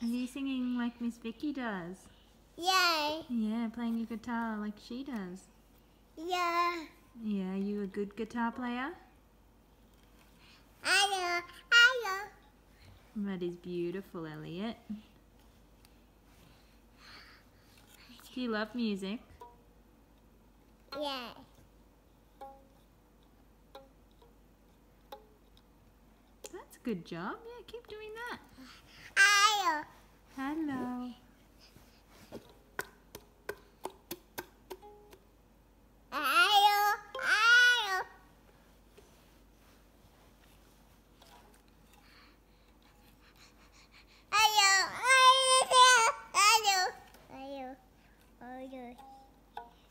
Are you singing like Miss Vicky does. Yeah. Yeah, playing your guitar like she does. Yeah. Yeah, you a good guitar player? I know, I know. That is beautiful, Elliot. Do you love music? Yeah. That's a good job. Yeah, keep doing that.